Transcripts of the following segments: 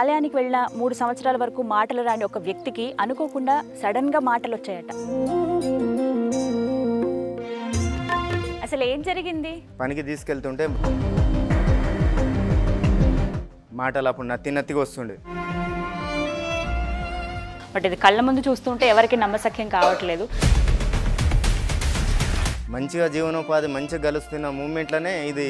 ఆలయానికి వెళ్ళిన మూడు సంవత్సరాల వరకు మాటలు రాని ఒక వ్యక్తికి అనుకోకుండా సడన్గా మాటలు వచ్చాయట అసలు ఏం జరిగింది? పనికి తీసుకెళ్తుంటే మాటలు అప్పుడు నత్తి నత్తిగా వస్తుండే. బట్ ఇది కళ్ళ ముందు చూస్తుంటే ఎవరికి నమ్మసఖ్యం కావట్లేదు. మంచిగా జీవనోపాధి మంచిగా గలుస్తున్న మూమెంట్లోనే ఇది.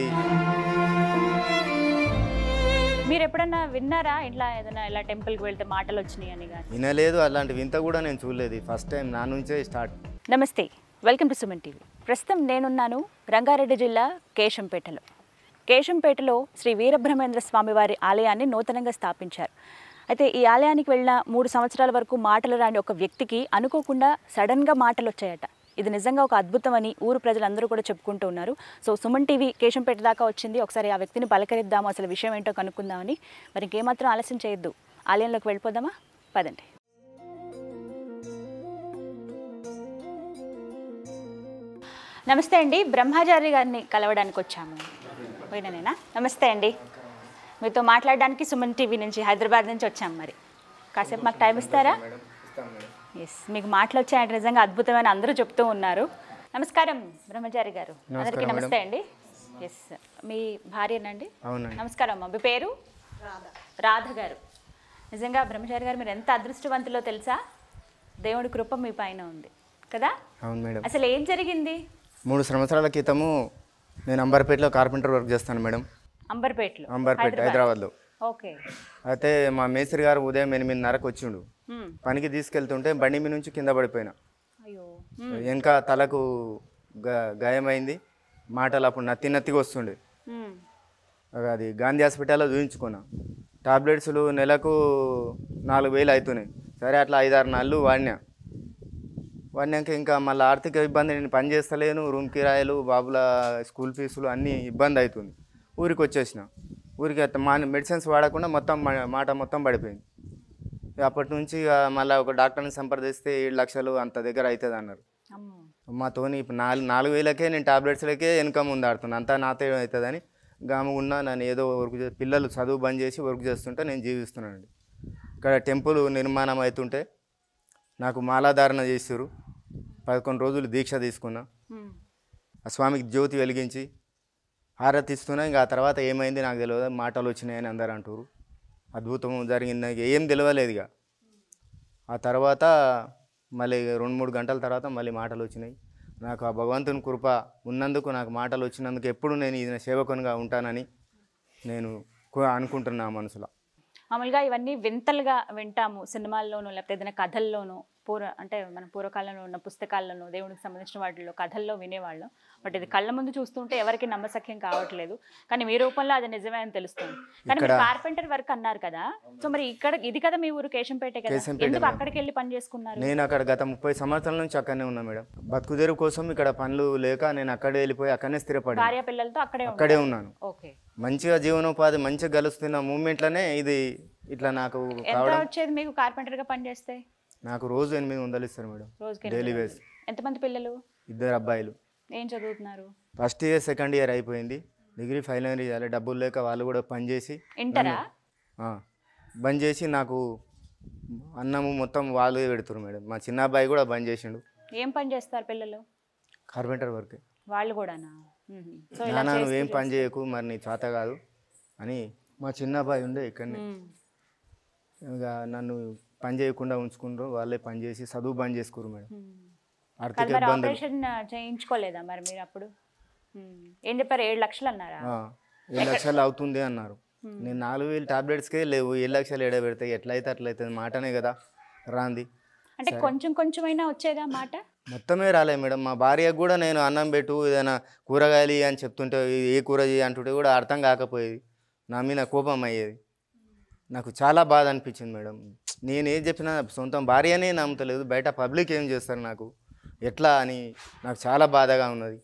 మీరు ఎప్పుడన్నా విన్నారా? ఇట్లా ఏదైనా ఇలా టెంపుల్కి వెళ్తే మాటలు వచ్చినాయి అని కానీ వినలేదు అలాంటి వింత కూడా నేను చూడలేదు. ఫస్ట్ టైం నా నుంచే స్టార్ట్. నమస్తే వెల్కమ్ టు సుమన్ టీవీ. ప్రస్తుతం నేనున్నాను రంగారెడ్డి జిల్లా కేశంపేటలో. కేశంపేటలో శ్రీ వీరబ్రహ్మేంద్ర స్వామి వారి ఆలయాన్ని నూతనంగా స్థాపించారు. అయితే ఈ ఆలయానికి వెళ్ళిన మూడు సంవత్సరాల వరకు మాటలు రాని ఒక వ్యక్తికి అనుకోకుండా సడన్గా మాటలు వచ్చాయట ఇది నిజంగా ఒక అద్భుతం అని ఊరు ప్రజలందరూ కూడా చెప్పుకుంటూ ఉన్నారు. సో సుమన్ టీవీ కేశంపేట దాకా వచ్చింది. ఒకసారి ఆ వ్యక్తిని పలకరిద్దాము. అసలు విషయం ఏంటో కనుక్కుందామని. మరి ఇంకేమాత్రం ఆలస్యం చేయొద్దు. ఆలయంలోకి వెళ్ళిపోదామా? పదండి. నమస్తే అండి. బ్రహ్మాచారి గారిని కలవడానికి వచ్చాము. పోయిననేనా? నమస్తే అండి. మీతో మాట్లాడడానికి సుమన్ టీవీ నుంచి హైదరాబాద్ నుంచి వచ్చాము మరి. కాసేపు మాకు టైం ఇస్తారా? ఎస్ మీకు మాటలు వచ్చాయంటే నిజంగా అద్భుతమైన అందరూ చెప్తూ ఉన్నారు. నమస్కారం బ్రహ్మచారి గారు. అందరికీ నమస్తే అండి. ఎస్ మీ భార్యనండి? నమస్కారం అమ్మ. మీ పేరు? రాధ. గారు. నిజంగా బ్రహ్మచారి గారు మీరు ఎంత అదృష్టవంతులో తెలుసా? దేవుడి కృప మీ పైన ఉంది. కదా? అవును మేడం. అసలు ఏం జరిగింది? మూడు సంవత్సరాల క్రితము నేను అంబర్పేటలో కార్పెంటర్ వర్క్ చేస్తాను మేడం. అంబర్పేటలో అంబర్పేట హైదరాబాద్లో. అయితే మా మేస్త్రి గారు ఉదయం ఎనిమిదిన్నరకు వచ్చిండు. పనికి తీసుకెళ్తుంటే బండి మీద నుంచి కింద పడిపోయినా. అయ్యో. వెనక తలకు గా- గాయమైంది. మాటలు అప్పుడు నత్తి నత్తిగా వస్తుండే. అది గాంధీ హాస్పిటల్లో చూపించుకున్నా టాబ్లెట్స్లు నెలకు నాలుగు వేలు అవుతున్నాయి సరే అట్లా ఐదారు నెలలు వాడినా. వాడినాక ఇంకా మళ్ళీ ఆర్థిక ఇబ్బంది నేను పని చేస్తలేను. రూమ్ కిరాయిలు బాబుల స్కూల్ ఫీజులు అన్నీ ఇబ్బంది అవుతుంది ఊరికి వచ్చేసిన ఊరికి మా మెడిసిన్స్ వాడకుండా మొత్తం మాట మొత్తం పడిపోయింది. అప్పటి నుంచి మళ్ళీ ఒక డాక్టర్ని సంప్రదిస్తే ఏడు లక్షలు అంత దగ్గర అవుతుంది అన్నారు. మాతోని ఇప్పుడు నాలుగు నాలుగు వేలకే నేను టాబ్లెట్స్లకే ఇన్కమ్ ఉంది ఆడుతున్నా అంతా నాతో అవుతుందని గాము ఉన్నా నన్ను ఏదో వర్క్ చే పిల్లలు చదువు బంద్ చేసి వర్క్ చేస్తుంటే నేను జీవిస్తున్నానండి. ఇక్కడ టెంపుల్ నిర్మాణం అవుతుంటే నాకు మాలాధారణ చేసారు పదకొండు రోజులు దీక్ష తీసుకున్నా. ఆ స్వామికి జ్యోతి వెలిగించి ఆరాధిస్తున్నా ఇంకా ఆ తర్వాత ఏమైంది నాకు తెలియదు మాటలు వచ్చినాయని అందరు అంటారు అద్భుతం జరిగింది. ఏం తెలియలేదు ఇక. ఆ తర్వాత మళ్ళీ రెండు మూడు గంటల తర్వాత మళ్ళీ మాటలు వచ్చినాయి. నాకు ఆ భగవంతుని కృప ఉన్నందుకు నాకు మాటలు వచ్చినందుకు ఎప్పుడు నేను ఈయన సేవకునిగా ఉంటానని నేను అనుకుంటున్నా మనసులో. మామూలుగా ఇవన్నీ వింతలుగా వింటాము సినిమాల్లోనూ లేకపోతే ఏదైనా కథల్లోనూ పూర్వ అంటే మన పూర్వకాలంలో ఉన్న పుస్తకాల్లోనూ దేవుడికి సంబంధించిన వాటిల్లో కథల్లో వినేవాళ్ళం. బట్ ఇది కళ్ళ ముందు చూస్తుంటే ఎవరికి నమ్మసఖ్యం కావట్లేదు. కానీ మీ రూపంలో అది నిజమే అని తెలుస్తుంది. కానీ మీరు కార్పెంటర్ వర్క్ అన్నారు కదా. సో మరి ఇక్కడ ఇది కదా మీ ఊరు కేశంపేట కదా? ఎందుకు. అక్కడికి వెళ్ళి పని చేసుకున్నారు? నేను అక్కడ గత ముప్పై సంవత్సరాల నుంచి అక్కడనే ఉన్నా మేడం. బతుకుదెరువు కోసం ఇక్కడ పనులు లేక నేను అక్కడే వెళ్ళిపోయి అక్కడనే స్థిరపడి భార్య పిల్లలతో అక్కడే అక్కడే ఉన్నాను. ఓకే. మంచిగా జీవనోపాధి మంచిగా గలుస్తున్న మూమెంట్లోనే ఇది ఇట్లా నాకు ఎంత కావడం. వచ్చేది మీకు కార్పెంటర్గా పని చేస్తే నాకు రోజు ఎనిమిది వందలు ఇస్తారు మేడం. రోజుకి డైలీ వేస్. ఎంతమంది పిల్లలు? ఇద్దరు అబ్బాయిలు. ఏం చదువుతున్నారు? ఫస్ట్ ఇయర్ సెకండ్ ఇయర్ అయిపోయింది. డిగ్రీ ఫైనల్ ఇయర్ చేయాలి. డబ్బులు లేక వాళ్ళు కూడా పని చేసి ఇంటరా? ఆ, బంద్ చేసి నాకు అన్నము మొత్తం వాళ్ళు పెడుతున్నారు మేడం. మా చిన్న అబ్బాయి కూడా బంద్ చేసిండు. ఏం పని చేస్తారు పిల్లలు? కార్పెంటర్ వర్క్ వాళ్ళు కూడానా? ఇలా నాన్న నువ్వేం పని చేయకు మరి నీ చేత కాదు అని మా చిన్న అబ్బాయి ఉండే ఇక్కడనే. ఇక నన్ను పని చేయకుండా ఉంచుకుంటారు వాళ్ళే పని చేసి చదువు బంద్ చేసుకోరు మేడం. ఆర్థిక ఇబ్బందులు. చేయించుకోలేదా మరి మీరు అప్పుడు. ఏం చెప్పారు? ఏడు లక్షలు అన్నారా? ఏడు లక్షలు అవుతుంది అన్నారు. నేను నాలుగు వేలు టాబ్లెట్స్కే లేవు ఏడు లక్షలు ఏడ పెడితే ఎట్లయితే అట్లయితే మాటనే కదా రాంది. అంటే కొంచెం కొంచెమైనా వచ్చేదా మాట? మొత్తమే రాలే మేడం. మా భార్యకు కూడా నేను అన్నం పెట్టు ఏదైనా కూరగాయలు అని చెప్తుంటే ఏ కూర చేయి అంటుంటే కూడా అర్థం కాకపోయేది. నా మీద కోపం అయ్యేది. నాకు చాలా బాధ అనిపించింది మేడం. నేను ఏం చెప్పినా సొంతం భార్యనే నమ్ముతలేదు. బయట పబ్లిక్ ఏం చేస్తారు నాకు? ఎట్లా అని నాకు చాలా బాధగా ఉన్నది.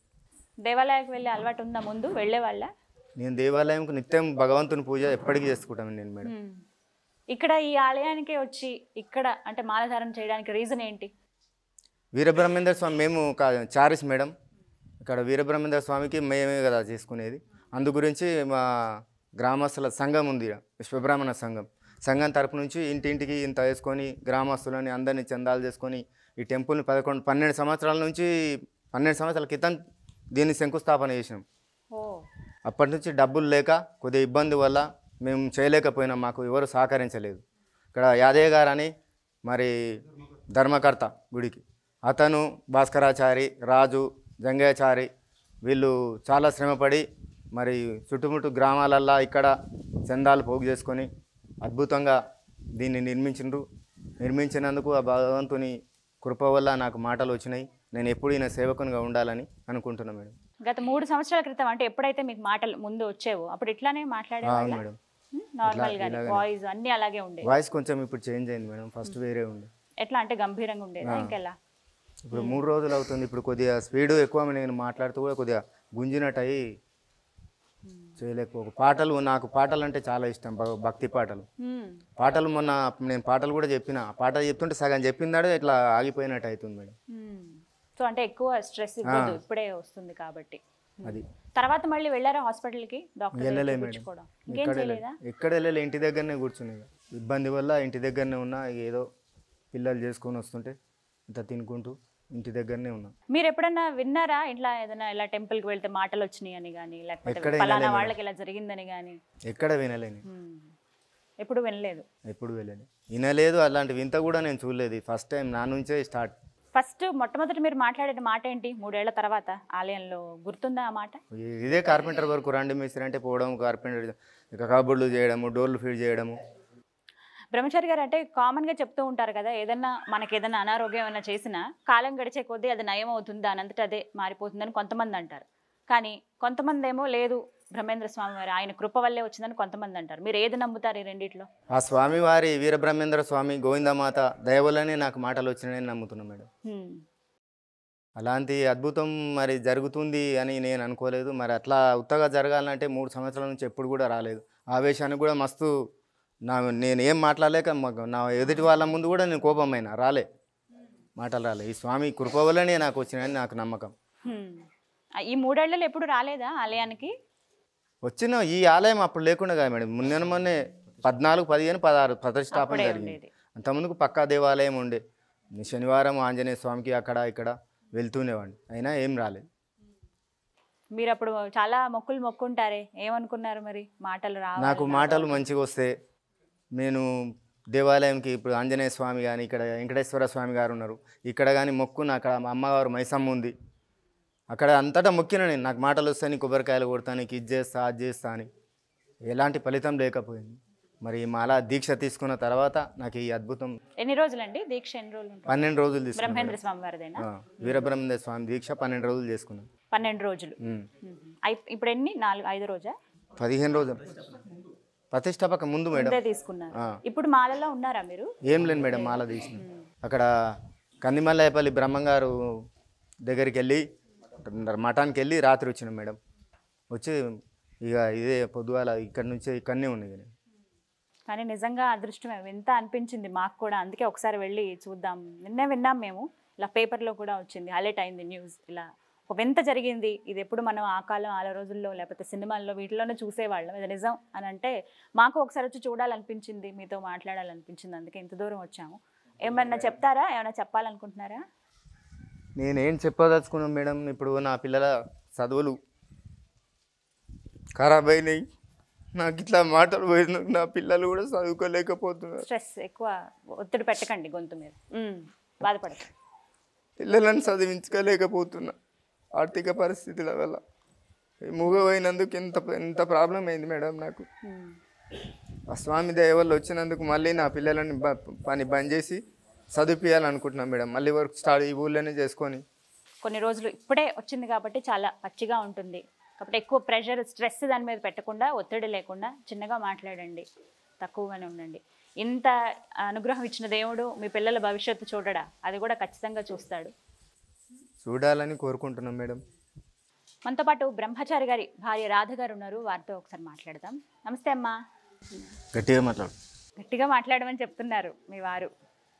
దేవాలయానికి వెళ్ళే అలవాటు ఉందా ముందు? వెళ్ళే వాళ్ళ? నేను దేవాలయంకు నిత్యం భగవంతుని పూజ ఎప్పటికీ చేసుకుంటాను నేను మేడం. ఇక్కడ ఈ ఆలయానికి వచ్చి ఇక్కడ అంటే మాలధారణ చేయడానికి రీజన్ ఏంటి? వీరబ్రహ్మేంద్ర స్వామి మేము చారిస్ మేడం. ఇక్కడ వీరబ్రహ్మేంద్ర స్వామికి మేమే కదా చేసుకునేది. అందు గురించి మా గ్రామస్తుల సంఘం ఉంది విశ్వబ్రాహ్మణ సంఘం. సంఘం తరపు నుంచి ఇంటింటికి ఇంత వేసుకొని గ్రామస్తులని అందరినీ చందాలు చేసుకొని ఈ టెంపుల్ని పదకొండు పన్నెండు సంవత్సరాల నుంచి పన్నెండు సంవత్సరాల క్రితం దీన్ని శంకుస్థాపన చేసినాం. అప్పటి నుంచి డబ్బులు లేక కొద్దిగా ఇబ్బంది వల్ల మేము చేయలేకపోయినాం మాకు ఎవరు సహకరించలేదు. ఇక్కడ యాదయ్య గారు అని మరి ధర్మకర్త గుడికి. అతను భాస్కరాచారి రాజు జంగయ్యచారి వీళ్ళు చాలా శ్రమపడి మరి చుట్టుముట్టు గ్రామాలల్లో ఇక్కడ చందాలు పోగు చేసుకొని అద్భుతంగా దీన్ని నిర్మించిండ్రు. నిర్మించినందుకు ఆ భగవంతుని కృప వల్ల నాకు మాటలు వచ్చినాయి. నేను ఎప్పుడు ఈయన సేవకునిగా ఉండాలని అనుకుంటున్నాను మేడం. గత మూడు సంవత్సరాల క్రితం అంటే ఎప్పుడైతే మీకు మాటలు ముందు వచ్చేవో అప్పుడు ఇట్లానే మాట్లాడేవాళ్ళ? మేడం. నార్మల్. వాయిస్ అన్ని అలాగే ఉండే వాయిస్ కొంచెం ఇప్పుడు చేంజ్ అయింది మేడం. ఫస్ట్ వేరే ఉండే. ఎట్లా అంటే గంభీరంగా ఉండేదా? ఇంకెలా? ఇప్పుడు మూడు రోజులు అవుతుంది. ఇప్పుడు కొద్దిగా స్పీడ్ ఎక్కువ నేను మాట్లాడుతూ కూడా కొద్దిగా గుంజినట్టు అయ్యి చేయలేకపో పాటలు నాకు పాటలు అంటే చాలా ఇష్టం. భక్తి పాటలు. పాటలు మొన్న నేను పాటలు కూడా చెప్పిన. ఆ పాటలు చెప్తుంటే సగం చెప్పిందాడే ఇట్లా ఆగిపోయినట్టు అవుతుంది మేడం. సో అంటే ఎక్కువ స్ట్రెస్ ఇవ్వదు. ఇప్పుడే వస్తుంది కాబట్టి. అది. తర్వాత మళ్ళీ వెళ్ళారా హాస్పిటల్కి? డాక్టర్ వెళ్ళలే మేడం. ఎక్కడ వెళ్ళలే. ఇంటి దగ్గరనే కూర్చుని. ఇబ్బంది వల్ల ఇంటి దగ్గరనే ఉన్నా. ఏదో పిల్లలు చేసుకొని వస్తుంటే ఇంత తినుకుంటూ ఇంటి దగ్గరనే ఉన్నా. మీరు ఎప్పుడన్నా విన్నారా? ఇట్లా ఏదైనా ఇలా టెంపుల్కి వెళ్తే మాటలు వచ్చినాయి అని కానీ లేకపోతే ఫలానా వాళ్ళకి ఇలా జరిగిందని కానీ ఎక్కడ వినలేని ఎప్పుడు వినలేదు. ఎప్పుడు వెళ్ళాను వినలేదు అలాంటి వింత కూడా నేను చూడలేదు. ఫస్ట్ టైం నా నుంచే స్టార్ట్. ఫస్ట్ మొట్టమొదటి మీరు మాట్లాడిన మాట ఏంటి? మూడేళ్ళ తర్వాత ఆలయంలో గుర్తుందా ఆ మాట? ఇదే కార్పెంటర్ వరకు రండి మిస్త్రి అంటే పోవడం కార్పెంటర్ ఇక కబోర్డులు చేయడము డోర్లు ఫీడ్ చేయడము. బ్రహ్మచారి గారు అంటే కామన్గా చెప్తూ ఉంటారు కదా ఏదన్నా మనకి ఏదైనా అనారోగ్యం ఏమైనా చేసినా కాలం గడిచే కొద్దీ అది నయం అవుతుంది దాని అంతటా అదే మారిపోతుందని కొంతమంది అంటారు. కానీ కొంతమంది ఏమో లేదు బ్రహ్మేంద్ర స్వామి వారు ఆయన కృప వల్లే వచ్చిందని కొంతమంది అంటారు. మీరు ఏది నమ్ముతారు ఈ రెండిట్లో? ఆ స్వామివారి వీరబ్రహ్మేంద్ర స్వామి గోవిందమాత దయ వల్లనే నాకు మాటలు వచ్చినాయని నమ్ముతున్నా మేడం. అలాంటి అద్భుతం మరి జరుగుతుంది అని నేను అనుకోలేదు. మరి అట్లా ఉత్తగా జరగాలంటే మూడు సంవత్సరాల నుంచి ఎప్పుడు కూడా రాలేదు. ఆవేశానికి కూడా మస్తు నా నేను ఏం మాట్లాడలేక నా ఎదుటి వాళ్ళ ముందు కూడా నేను కోపమైన రాలే. మాటలు రాలే. ఈ స్వామి కృప వల్లనే నాకు వచ్చినాయని నాకు నమ్మకం. ఈ మూడేళ్ళలో ఎప్పుడు రాలేదా ఆలయానికి? వచ్చిన ఈ ఆలయం అప్పుడు లేకుండా కదా మేడం. మొన్న మొన్నే పద్నాలుగు పదిహేను పదహారు ప్రతిష్టాపన జరిగింది. అంతకుముందుకు పక్కా దేవాలయం ఉండే. శనివారం ఆంజనేయ స్వామికి అక్కడ ఇక్కడ వెళ్తూనేవాడిని. అయినా ఏం రాలేదు. మీరు అప్పుడు చాలా మొక్కులు మొక్కుంటారే. ఏమనుకున్నారు మరి? మాటలు రావాలి నాకు మాటలు మంచిగా వస్తే నేను దేవాలయంకి ఇప్పుడు ఆంజనేయ స్వామి కానీ ఇక్కడ వెంకటేశ్వర స్వామి గారు ఉన్నారు. ఇక్కడ కానీ మొక్కున అక్కడ మా అమ్మగారు మైసమ్మ ఉంది. అక్కడ అంతటా మొక్కిన నేను. నాకు మాటలు వస్తాయి కొబ్బరికాయలు కొడతాను ఇది చేస్తా అది చేస్తా అని. ఎలాంటి ఫలితం లేకపోయింది. మరి మాలా దీక్ష తీసుకున్న తర్వాత నాకు ఈ అద్భుతం. ఎన్ని రోజులండి? దీక్ష ఎన్ని రోజులు పన్నెండు రోజులు తీసుకున్నాను. స్వామి వీరబ్రహ్మేంద్ర స్వామి దీక్ష పన్నెండు రోజులు చేసుకున్నాను. పన్నెండు రోజులు. ఇప్పుడు ఎన్ని? నాలుగు ఐదు రోజా? పదిహేను రోజులు. ప్రతిష్టాపక ముందు మేడం. తీసుకున్నారు. ఇప్పుడు మాలలో ఉన్నారా మీరు? ఏం లేదు మేడం మాల తీసిన. అక్కడ కందిమల్లాయపల్లి బ్రహ్మంగారు దగ్గరికి వెళ్ళి మఠానికి వెళ్ళి రాత్రి వచ్చినాం మేడం. వచ్చి ఇక ఇదే పొద్దుగాల ఇక్కడ నుంచి ఇక్కడనే నేను. కానీ నిజంగా అదృష్టమే. ఎంత అనిపించింది మాకు కూడా. అందుకే ఒకసారి వెళ్ళి చూద్దాం. నిన్నే విన్నాం మేము. ఇలా పేపర్లో కూడా వచ్చింది. హైలైట్ అయింది న్యూస్. ఇలా ఒక వింత జరిగింది. ఇది ఎప్పుడు మనం ఆ కాలం ఆ రోజుల్లో లేకపోతే సినిమాల్లో వీటిలోనే చూసేవాళ్ళం. ఇది నిజం అని అంటే మాకు ఒకసారి వచ్చి చూడాలనిపించింది. మీతో మాట్లాడాలనిపించింది. అందుకే ఇంత దూరం వచ్చాము. ఏమన్నా చెప్తారా? ఏమైనా చెప్పాలనుకుంటున్నారా? నేనేం చెప్పదలుచుకున్నాను మేడం. ఇప్పుడు నా పిల్లల చదువులు ఖరాబ్ అయినాయి. నాకు ఇట్లా మాటలు పోయినందుకు నా పిల్లలు కూడా చదువుకోలేకపోతున్నారు. స్ట్రెస్ ఎక్కువ ఒత్తిడి పెట్టకండి గొంతు మీద. ఉమ్, బాధపడకండి. పిల్లలను చదివించుకోలేకపోతున్నా. ఆర్థిక పరిస్థితుల వల్ల. ఈ మూగపోయినందుకు ఎంత ఎంత ప్రాబ్లం అయింది మేడం నాకు. ఆ స్వామి దయ వల్ల వచ్చినందుకు మళ్ళీ నా పిల్లలని పని బంద్ చేసి చదివిపియాలనుకుంటున్నాను మేడం. మళ్ళీ వర్క్ స్టార్ట్ ఈ ఊళ్ళోనే చేసుకొని. కొన్ని రోజులు ఇప్పుడే వచ్చింది కాబట్టి చాలా పచ్చిగా ఉంటుంది. కాబట్టి ఎక్కువ ప్రెషర్ స్ట్రెస్ దాని మీద పెట్టకుండా ఒత్తిడి లేకుండా చిన్నగా మాట్లాడండి. తక్కువగానే ఉండండి. ఇంత అనుగ్రహం ఇచ్చిన దేవుడు మీ పిల్లల భవిష్యత్తు చూడడా? అది కూడా ఖచ్చితంగా చూస్తాడు. చూడాలని కోరుకుంటున్నాం మేడం. మనతో పాటు బ్రహ్మచారి గారి భార్య రాధ గారు ఉన్నారు. వారితో ఒకసారి మాట్లాడదాం. నమస్తే అమ్మా. గట్టిగా మాట్లాడు. గట్టిగా మాట్లాడమని చెప్తున్నారు మీ వారు.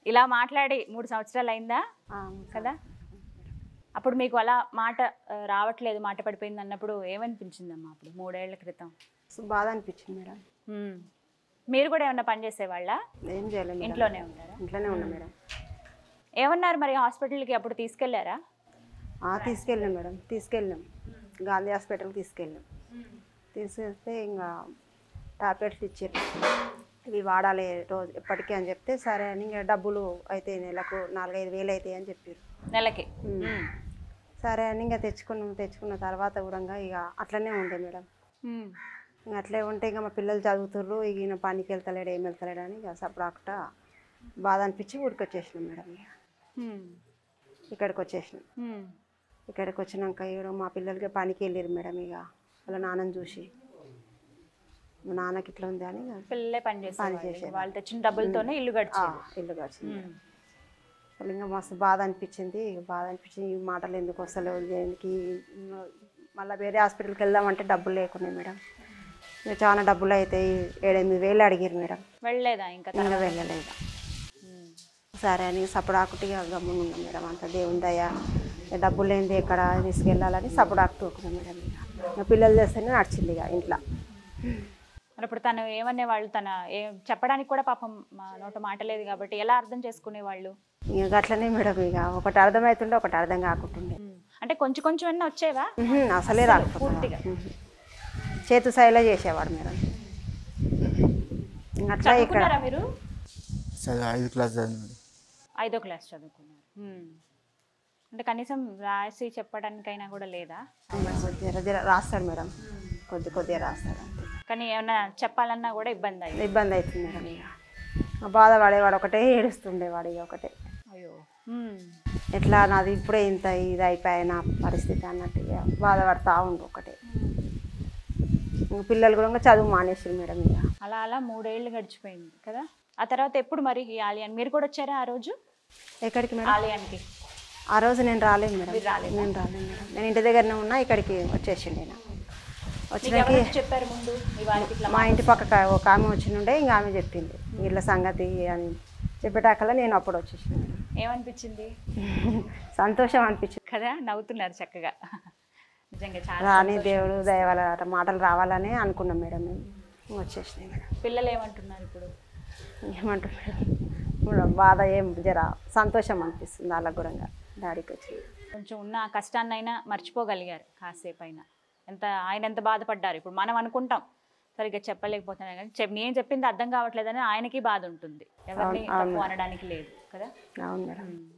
ఇలా మాట్లాడి మూడు సంవత్సరాలు అయిందా? కదా? అప్పుడు మీకు అలా మాట రావట్లేదు మాట పడిపోయింది అన్నప్పుడు ఏమనిపించిందమ్మా అప్పుడు మూడేళ్ళ క్రితం? బాధ అనిపించింది మేడం. మీరు కూడా ఏమన్నా పని చేసేవాళ్ళ? ఏం చేయలేదు. ఇంట్లోనే ఉంటారా ఇంట్లోనే ఉన్నా మేడం. ఏమన్నారు మరి హాస్పిటల్కి? అప్పుడు తీసుకెళ్ళారా? ఆ, తీసుకెళ్ళినాం మేడం తీసుకెళ్ళినాం. గాంధీ హాస్పిటల్కి తీసుకెళ్ళినాం. తీసుకెళ్తే ఇంకా టాబ్లెట్లు ఇచ్చారు ఇవి వాడాలి రోజు ఎప్పటికీ అని చెప్తే సరే అని ఇంకా డబ్బులు అయితే నెలకు నాలుగైదు వేలు అవుతాయి అని చెప్పారు నెలకి. సరే అని ఇంకా తెచ్చుకున్నాం తెచ్చుకున్న తర్వాత కూడా ఇంకా అట్లనే ఉండే మేడం. ఇంకా అట్లే ఉంటే ఇంకా మా పిల్లలు చదువుతుర్రు ఇక ఈయన పనికి వెళ్తలేడు ఏం వెళ్తలేడు అని ఇక సప్పుడు అక్కడ బాధ అనిపించి ఊరికి వచ్చేసినాం మేడం. ఇక్కడికి వచ్చేసినాం. ఇక్కడికి వచ్చినాక ఈడ మా పిల్లలకి పనికి వెళ్ళారు మేడం ఇక. వాళ్ళ నాన్నని చూసి. మా నాన్నకి ఇట్లా ఉంది అని పిల్లలే పని పని చేసేవాళ్ళు. చేసేవాళ్ళు. వాళ్ళు తెచ్చిన డబ్బులతోనే ఇల్లు ఆ, గడిచేది ఇల్లు గడిచింది. అసలు ఇంకా మస్తు బాధ అనిపించింది. బాధ అనిపించింది. ఈ మాటలు ఎందుకు వస్తలేవు దేనికి మళ్ళీ వేరే హాస్పిటల్కి వెళ్దామంటే డబ్బులు లేకున్నాయి మేడం. ఇక చాలా డబ్బులు అవుతాయి ఏడెనిమిది వేలు అడిగారు మేడం. వెళ్ళలేదా ఇంకా ఇంకా వెళ్ళలేదు. సరే అని సపడాకుటిగా గమ్మున ఉన్నాం మేడం. అంత దేవుని దయ డబ్బులు లేనిది ఎక్కడ తీసుకెళ్ళాలని సపడాకు తోకున్నాం మేడం. ఇక పిల్లలు చేస్తేనే నడిచింది ఇక ఇంట్లో. మరి ఇప్పుడు తను ఏమనే వాళ్ళు తన ఏం చెప్పడానికి కూడా పాపం మా నోట మాట లేదు కాబట్టి ఎలా అర్థం చేసుకునేవాళ్ళు? ఇక అట్లనే మేడం ఇక. ఒకటి అర్థమవుతుండే ఒకటి అర్థం కాకుంటుండే. ఉమ్. అంటే కొంచెం కొంచెం అన్నా వచ్చేవా? అసలే రాకపోతే పూర్తిగా. చేతు సాయిలో చేసేవాడు మేడం. ఇంక అట్లా ఇక్కడ మీరు? ఐదు క్లాస్ చదివాను ఐదో క్లాస్ చదువుకున్నారు. అంటే కనీసం రాసి చెప్పడానికైనా కూడా లేదా? జర రాస్తాడు మేడం. కొద్ది కొద్దిగా రాస్తాడు అంతే. కానీ ఏమన్నా చెప్పాలన్నా కూడా ఇబ్బంది అయ్యింది. ఇబ్బంది అవుతుంది మేడం ఇక. బాధపడేవాడు ఒకటే ఏడుస్తుండేవాడు ఇక ఒకటే. అయ్యో. ఎట్లా నాది ఇప్పుడే ఇంత ఇది అయిపోయాయి నా పరిస్థితి అన్నట్టుగా బాధపడతా ఉండు ఒకటే. పిల్లలు కూడా ఇంకా చదువు మానేసారు మేడం ఇక. అలా అలా మూడేళ్ళు గడిచిపోయింది కదా? ఆ తర్వాత ఎప్పుడు మరి ఈ ఆలయాన్ని మీరు కూడా వచ్చారా ఆ రోజు? ఎక్కడికి మేడం? ఆలయానికి. ఆ రోజు నేను రాలేదు మేడం. రాలేదా? నేను రాలేదు మేడం. నేను ఇంటి దగ్గరనే ఉన్నా ఇక్కడికి వచ్చేసిండు నేను వచ్చినాక చెప్పారు ముందు? మీ ఇంటి పక్క ఒక ఆమె వచ్చినుండే ఇంకా ఆమె చెప్పింది వీళ్ళ సంగతి అని చెప్పేటాకల్లా నేను అప్పుడు వచ్చేసిన ఏమనిపించింది? సంతోషం అనిపించింది. కదా నవ్వుతున్నారు చక్కగా. నిజంగా చాలా రాని దేవుడు దయవల మాటలు రావాలని అనుకున్నాం మేడం మేము. వచ్చేసినాయి మేడం. పిల్లలు ఏమంటున్నారు ఇప్పుడు? ఏమంటారు ఇప్పుడు బాధ ఏం జర సంతోషం అనిపిస్తుంది వాళ్ళకు కూడా డాడీకి వచ్చి కొంచెం ఉన్న కష్టాన్నైనా మర్చిపోగలిగారు కాసేపు అయినా ఎంత ఆయన ఎంత బాధపడ్డారు? ఇప్పుడు మనం అనుకుంటాం. సరిగ్గా చెప్పలేకపోతున్నా కానీ చెప్ నేను చెప్పింది అర్థం కావట్లేదని ఆయనకి బాధ ఉంటుంది. ఎవరిని అనడానికి లేదు కదా.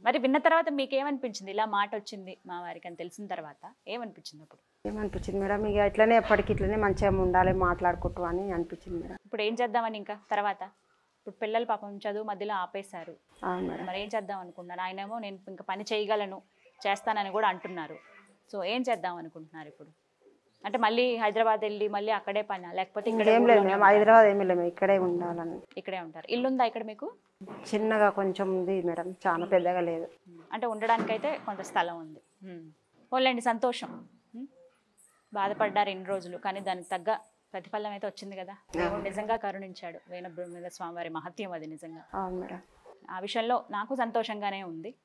మరి విన్న తర్వాత మీకు ఏమనిపించింది ఇలా మాట వచ్చింది మా వారికి అని తెలిసిన తర్వాత ఏమనిపించింది అప్పుడు? ఏమనిపించింది మేడం? ఇక ఇట్లనే ఎప్పటికి ఇట్లనే మంచిగా ఉండాలి మాట్లాడుకుంటూ అని అనిపించింది మేడం. ఇప్పుడు ఏం చేద్దామని ఇంకా తర్వాత? ఇప్పుడు పిల్లలు పాపం చదువు మధ్యలో ఆపేశారు. మరి ఏం చేద్దాం అనుకుంటున్నారు? ఆయనేమో నేను ఇంకా పని చేయగలను చేస్తానని కూడా అంటున్నారు. సో ఏం చేద్దాం అనుకుంటున్నారు ఇప్పుడు? అంటే మళ్ళీ హైదరాబాద్ వెళ్ళి మళ్ళీ అక్కడే పని లేకపోతే లేదు హైదరాబాద్ ఏమి లేదు ఇక్కడే ఉండాలని. ఇక్కడే ఉంటారు. ఇల్లు ఉందా ఇక్కడ మీకు? చిన్నగా కొంచెం ఉంది మేడం చాలా పెద్దగా లేదు. అంటే ఉండడానికైతే కొంత స్థలం ఉంది. ఓన్లేండి సంతోషం. బాధపడ్డారు ఇన్ని రోజులు కానీ దానికి తగ్గ ప్రతిఫలం అయితే వచ్చింది కదా? దేవుడు నిజంగా కరుణించాడు వేణ బ్రహ్మేంద్ర స్వామివారి మహత్యం అది నిజంగా. అవును మేడం. ఆ విషయంలో నాకు సంతోషంగానే ఉంది.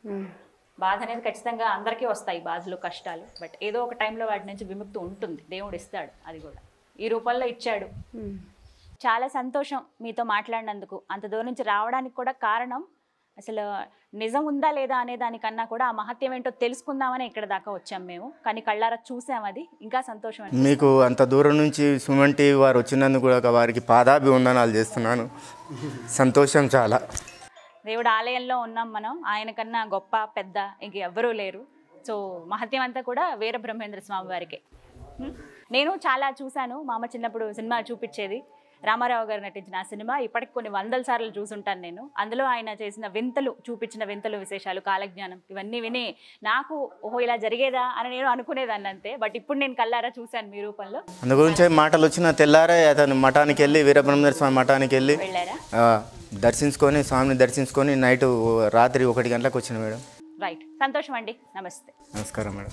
బాధ అనేది ఖచ్చితంగా అందరికీ వస్తాయి బాధలు కష్టాలు. బట్ ఏదో ఒక టైంలో వాటి నుంచి విముక్తి ఉంటుంది. దేవుడు ఇస్తాడు అది కూడా. ఈ రూపంలో ఇచ్చాడు. చాలా సంతోషం మీతో మాట్లాడినందుకు. అంత దూరం నుంచి రావడానికి కూడా కారణం అసలు నిజం ఉందా లేదా అనే దానికన్నా కూడా ఆ మహత్యం ఏంటో తెలుసుకుందామని ఇక్కడ దాకా వచ్చాం మేము. కానీ కళ్ళారా చూసాం అది. ఇంకా సంతోషం. మీకు అంత దూరం నుంచి సుమన్ టీవీ వారు వచ్చినందుకు కూడా వారికి పాదాభివందనాలు చేస్తున్నాను. సంతోషం చాలా. దేవుడు ఆలయంలో ఉన్నాం మనం. ఆయన కన్నా గొప్ప పెద్ద ఇంక ఎవ్వరూ లేరు. సో మహత్యం అంతా కూడా వీర బ్రహ్మేంద్ర స్వామి వారికే? నేను చాలా చూశాను. మా అమ్మ చిన్నప్పుడు సినిమా చూపించేది. రామారావు గారు నటించిన ఆ సినిమా ఇప్పటికి కొన్ని వందల సార్లు చూసుంటాను నేను. అందులో ఆయన చేసిన వింతలు చూపించిన వింతలు విశేషాలు కాలజ్ఞానం ఇవన్నీ విని నాకు ఓహో ఇలా జరిగేదా అని నేను అనుకునేదాన్ని అంతే. బట్ ఇప్పుడు నేను కల్లారా చూశాను మీ రూపంలో. అందు గురించే మాటలు వచ్చిన తెల్లారే అతను మఠానికి వెళ్ళి వీరబ్రహ్మేంద్ర స్వామి మఠానికి వెళ్ళి దర్శించుకొని స్వామిని దర్శించుకొని నైట్ రాత్రి ఒకటి గంటలకు వచ్చిన మేడం. రైట్ సంతోషం అండి. నమస్తే. నమస్కారం మేడం.